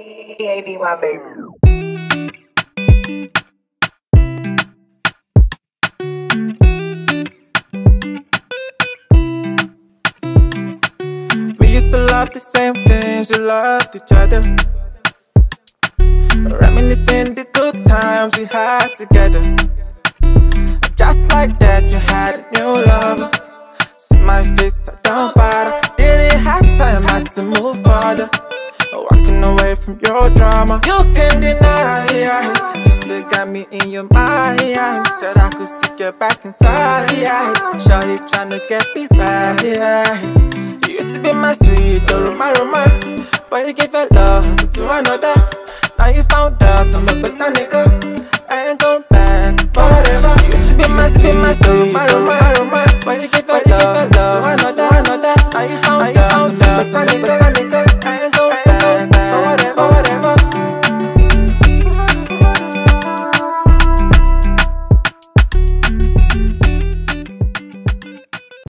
Baby. We used to love the same things, we loved each other. Reminiscing the good times we had together. Just like that, you had a new lover. See my face, I don't bother. Didn't have time, had to move further. Walking away your drama. You can't deny it. You still got me in your mind. Said I could stick your back inside. Shawty tryna get me back. You used to be my sweet, oh, my Roma. But you gave your love to another. Now you found out I'm a better nigga. I ain't going back forever. You used to be my sweet, my sweet, my Roma, my But you gave your love to another. Now you found out I'm a better nigga.